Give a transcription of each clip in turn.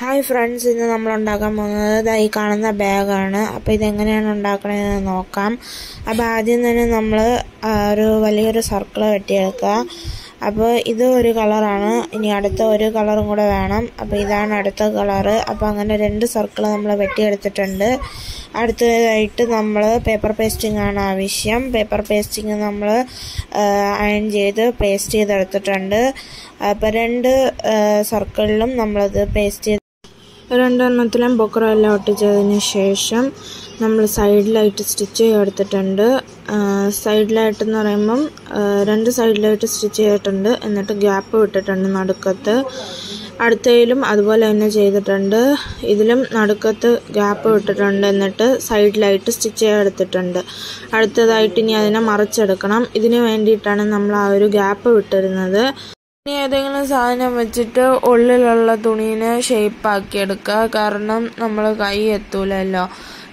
Hi friends ഇന്ന് നമ്മൾ ഉണ്ടാക്കാൻ പോകുന്നത് ഈ കാണുന്ന ബാഗാണ്. അപ്പോൾ ഇതെങ്ങനെയാണ് ഉണ്ടാക്കണതെന്ന് നോക്കാം. അപ്പോൾ ആദ്യം തന്നെ നമ്മൾ ഒരു വലിയൊരു സർക്കിൾ വെട്ടിയെടുക്കുക. അപ്പോൾ ഇത് ഒരു കളറാണ്. ഇനി അടുത്ത ഒരു കളറും കൂടെ വേണം. അപ്പോൾ ഇതാണ് അടുത്ത കളറ്. അപ്പോൾ അങ്ങനെ രണ്ട് സർക്കിൾ നമ്മൾ വെട്ടിയെടുത്തിട്ടുണ്ട്. അടുത്തതായിട്ട് നമ്മൾ പേപ്പർ പേസ്റ്റിംഗ് ആണ് ആവശ്യം. പേപ്പർ പേസ്റ്റിംഗ് നമ്മൾ അയൺ ചെയ്ത് പേസ്റ്റ് ചെയ്തെടുത്തിട്ടുണ്ട്. അപ്പോൾ രണ്ട് സർക്കിളിലും നമ്മളത് പേസ്റ്റ് ചെയ്ത് രണ്ടെണ്ണത്തിലും ബൊക്കറെല്ലാം ഒട്ടിച്ചതിന് ശേഷം നമ്മൾ സൈഡിലായിട്ട് സ്റ്റിച്ച് ചെയ്തെടുത്തിട്ടുണ്ട്. സൈഡിലായിട്ടെന്ന് പറയുമ്പം രണ്ട് സൈഡിലായിട്ട് സ്റ്റിച്ച് ചെയ്തിട്ടുണ്ട്. എന്നിട്ട് ഗ്യാപ്പ് വിട്ടിട്ടുണ്ട് നടുക്കത്ത്. അടുത്തതിലും അതുപോലെ തന്നെ ചെയ്തിട്ടുണ്ട്. ഇതിലും നടുക്കത്ത് ഗ്യാപ്പ് വിട്ടിട്ടുണ്ട്. എന്നിട്ട് സൈഡിലായിട്ട് സ്റ്റിച്ച് ചെയ്തെടുത്തിട്ടുണ്ട്. അടുത്തതായിട്ട് ഇനി അതിനെ മറിച്ചെടുക്കണം. ഇതിന് വേണ്ടിയിട്ടാണ് നമ്മൾ ആ ഒരു ഗ്യാപ്പ് വിട്ടിരുന്നത്. ഇനി ഏതെങ്കിലും സാധനം വെച്ചിട്ട് ഉള്ളിലുള്ള തുണീനെ ഷേപ്പാക്കി എടുക്കുക. കാരണം നമ്മൾ കൈ എത്തൂലല്ലോ.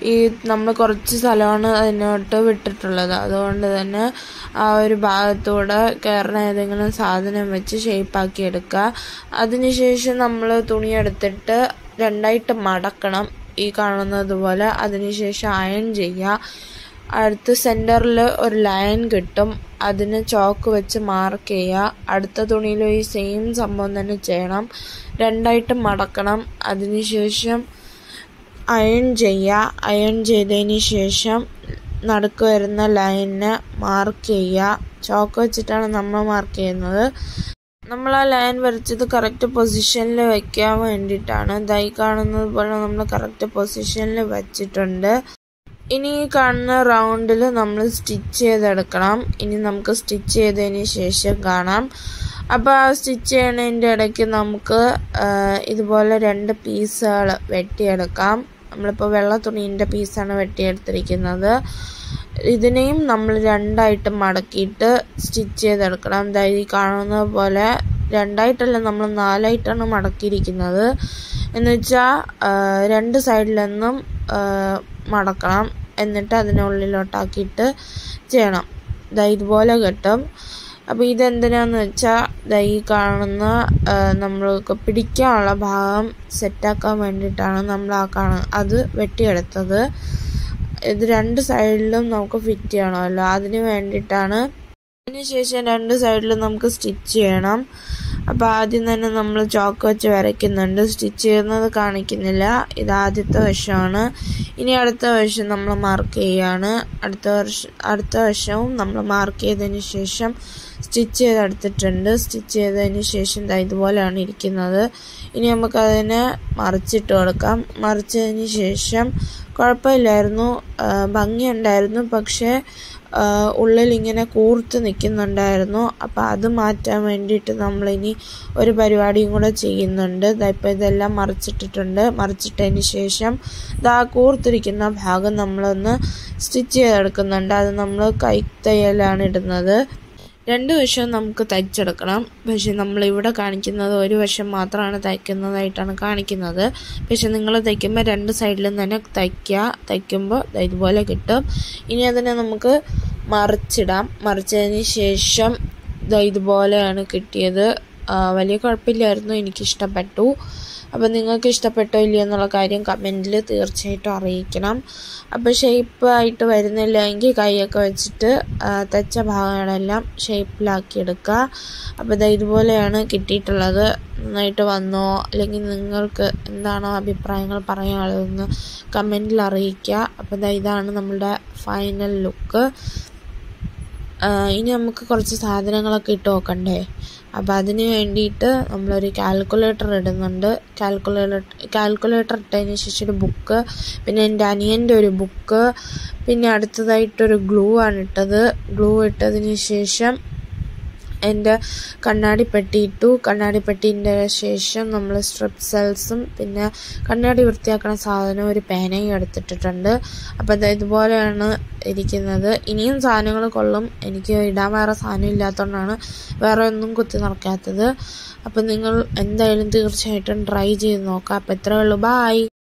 ഈ നമ്മൾ കുറച്ച് സ്ഥലമാണ് അതിനോട്ട് വിട്ടിട്ടുള്ളത്. അതുകൊണ്ട് തന്നെ ആ ഒരു ഭാഗത്തൂടെ കയറുന്ന ഏതെങ്കിലും സാധനം വെച്ച് ഷേപ്പാക്കി എടുക്കുക. അതിനുശേഷം നമ്മൾ തുണി എടുത്തിട്ട് രണ്ടായിട്ട് മടക്കണം. ഈ കാണുന്നത് പോലെ അതിനുശേഷം അയൺ ചെയ്യുക. അടുത്ത് സെന്ററിൽ ഒരു ലൈൻ കിട്ടും. അതിന് ചോക്ക് വെച്ച് മാർക്ക് ചെയ്യുക അടുത്ത തുണിയിൽ ഈ സെയിം സംഭവം തന്നെ ചെയ്യണം. രണ്ടായിട്ട് മടക്കണം. അതിനുശേഷം അയൺ ചെയ്യുക അയൺ ചെയ്തതിന് ശേഷം നടുക്ക് വരുന്ന ലൈനിന് മാർക്ക് ചെയ്യുക ചോക്ക് വെച്ചിട്ടാണ് നമ്മൾ മാർക്ക് ചെയ്യുന്നത്. നമ്മൾ ആ ലൈൻ വരച്ചത് കറക്റ്റ് പൊസിഷനിൽ വയ്ക്കാൻ വേണ്ടിയിട്ടാണ്. ദൈ കാണുന്നത് പോലെ നമ്മൾ കറക്റ്റ് പൊസിഷനിൽ വെച്ചിട്ടുണ്ട്. ഇനി ഈ കാണുന്ന റൗണ്ടിൽ നമ്മൾ സ്റ്റിച്ച് ചെയ്തെടുക്കണം. ഇനി നമുക്ക് സ്റ്റിച്ച് ചെയ്തതിന് ശേഷം കാണാം. അപ്പോൾ ആ സ്റ്റിച്ച് ചെയ്യണതിന്റെ ഇടയ്ക്ക് നമുക്ക് ഇതുപോലെ രണ്ട് പീസുകൾ വെട്ടിയെടുക്കാം. നമ്മളിപ്പോൾ വെള്ള തുണീന്റെ പീസാണ് വെട്ടിയെടുത്തിരിക്കുന്നത്. ഇതിനെയും നമ്മൾ രണ്ടായിട്ട് മടക്കിയിട്ട് സ്റ്റിച്ച് ചെയ്തെടുക്കണം. അതായത് ഈ കാണുന്ന പോലെ രണ്ടായിട്ടല്ല നമ്മൾ നാലായിട്ടാണ് മടക്കിയിരിക്കുന്നത്. എന്നുവെച്ചാൽ രണ്ട് സൈഡിൽ നിന്നും മടക്കണം എന്നിട്ട് അതിനുള്ളിലോട്ടാക്കിയിട്ട് ചെയ്യണം. ദാ ഇതുപോലെ കിട്ടും. അപ്പോൾ ഇതെന്തിനാന്ന് വെച്ചാൽ ദാ ഈ കാണുന്ന നമ്മൾക്ക് പിടിക്കാനുള്ള ഭാഗം സെറ്റാക്കാൻ വേണ്ടിയിട്ടാണ് നമ്മൾ ആ കാണുന്നത് അത് വെട്ടിയെടുത്തത്. ഇത് രണ്ട് സൈഡിലും നമുക്ക് ഫിറ്റ് ചെയ്യണമല്ലോ. അതിന് വേണ്ടിയിട്ടാണ് അതിനുശേഷം രണ്ട് സൈഡിലും നമുക്ക് സ്റ്റിച്ച് ചെയ്യണം. അപ്പോൾ ആദ്യം തന്നെ നമ്മൾ ചോക്ക് വെച്ച് വരയ്ക്കുന്നുണ്ട്. സ്റ്റിച്ച് ചെയ്യുന്നത് കാണിക്കുന്നില്ല. ഇത് ആദ്യത്തെ വശമാണ്. ഇനി അടുത്ത വശം നമ്മൾ മാർക്ക് ചെയ്യാണ്. അടുത്ത വർഷം അടുത്ത വശവും നമ്മൾ മാർക്ക് ചെയ്തതിന് ശേഷം സ്റ്റിച്ച് ചെയ്തെടുത്തിട്ടുണ്ട്. സ്റ്റിച്ച് ചെയ്തതിന് ശേഷം ഇതുപോലെയാണ് ഇരിക്കുന്നത്. ഇനി നമുക്കതിനെ മറിച്ചിട്ട് കൊടുക്കാം. മറിച്ചതിന് ശേഷം കുഴപ്പമില്ലായിരുന്നു. ഭംഗിയുണ്ടായിരുന്നു. പക്ഷേ ഉള്ളിൽ ഇങ്ങനെ കൂർത്ത് നിൽക്കുന്നുണ്ടായിരുന്നു. അപ്പോൾ അത് മാറ്റാൻ വേണ്ടിയിട്ട് നമ്മളിനി ഒരു പരിപാടിയും കൂടെ ചെയ്യുന്നുണ്ട്. ഇപ്പോൾ ഇതെല്ലാം മറിച്ചിട്ടിട്ടുണ്ട്. മറിച്ചിട്ടതിന് ശേഷം ഇതാ കൂർത്തിരിക്കുന്ന ഭാഗം നമ്മളൊന്ന് സ്റ്റിച്ച് ചെയ്തെടുക്കുന്നുണ്ട്. അത് നമ്മൾ കൈ കൈത്തയ്യലാണ് ഇടുന്നത്. രണ്ട് വശവും നമുക്ക് തയ്ച്ചെടുക്കണം. പക്ഷെ നമ്മൾ ഇവിടെ കാണിക്കുന്നത് ഒരു വശം മാത്രമാണ് തയ്ക്കുന്നതായിട്ടാണ് കാണിക്കുന്നത്. പക്ഷെ നിങ്ങൾ തയ്ക്കുമ്പോൾ രണ്ട് സൈഡിലും തന്നെ തയ്ക്കുക. തയ്ക്കുമ്പോൾ ഇതുപോലെ കിട്ടും. ഇനി അതിനെ നമുക്ക് മറിച്ചിടാം. മറിച്ചതിന് ശേഷം ഇതുപോലെയാണ് കിട്ടിയത്. വലിയ കുഴപ്പമില്ലായിരുന്നു. എനിക്കിഷ്ടപ്പെട്ടു. അപ്പോൾ നിങ്ങൾക്ക് ഇഷ്ടപ്പെട്ടോ ഇല്ലയോ എന്നുള്ള കാര്യം കമന്റിൽ തീർച്ചയായിട്ടും അറിയിക്കണം. അപ്പോൾ ഷേപ്പായിട്ട് വരുന്നില്ല എങ്കിൽ കൈയൊക്കെ വെച്ചിട്ട് തച്ച ഭാഗങ്ങളെല്ലാം ഷേപ്പിലാക്കി എടുക്കുക അപ്പോൾ ഇതാ ഇതുപോലെയാണ് കിട്ടിയിട്ടുള്ളത്. നന്നായിട്ട് വന്നോ? അല്ലെങ്കിൽ നിങ്ങൾക്ക് എന്താണോ അഭിപ്രായങ്ങൾ പറയാനുള്ളതെന്ന് കമന്റിൽ അറിയിക്കുക. അപ്പോൾ ഇതാ ഇതാണ് നമ്മളുടെ ഫൈനൽ ലുക്ക് ഇനി നമുക്ക് കുറച്ച് സാധനങ്ങളൊക്കെ ഇട്ട് നോക്കണ്ടേ? അപ്പോൾ അതിന് വേണ്ടിയിട്ട് നമ്മളൊരു കാൽക്കുലേറ്റർ ഇടുന്നുണ്ട്. കാൽക്കുലേറ്റർ കാൽക്കുലേറ്റർ ഇട്ടതിന് ശേഷം ഒരു ബുക്ക് പിന്നെ എന്റെ അനിയന്റെ ഒരു ബുക്ക് പിന്നെ അടുത്തതായിട്ടൊരു ഗ്ലൂ ആണ് ഇട്ടത്. ഗ്ലൂ ഇട്ടതിന് ശേഷം എന്റെ കണ്ണാടിപ്പെട്ടി ഇട്ടു. കണ്ണാടിപ്പെട്ടിന്റെ ശേഷം നമ്മൾ സ്ട്രിപ്പ് സെൽസും പിന്നെ കണ്ണാടി വൃത്തിയാക്കുന്ന സാധനം ഒരു പേനയും എടുത്തിട്ടിട്ടുണ്ട്. അപ്പോൾ ഇതുപോലെയാണ് ഇരിക്കുന്നത്. ഇനിയും സാധനങ്ങൾ കൊള്ളും. എനിക്ക് ഇടാൻ വേറെ സാധനം ഇല്ലാത്തതുകൊണ്ടാണ് വേറെ ഒന്നും കുത്തി നടക്കാത്തത്. അപ്പോൾ നിങ്ങൾ എന്തായാലും തീർച്ചയായിട്ടും ട്രൈ ചെയ്ത് നോക്കാം. അപ്പോൾ ഇത്രയേ ഉള്ളൂ. ബായ്